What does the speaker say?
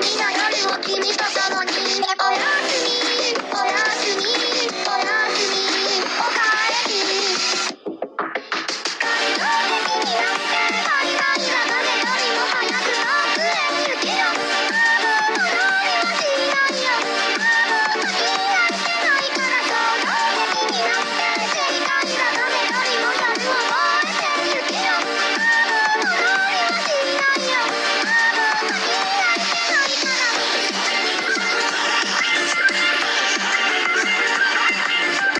期待あれを君と共に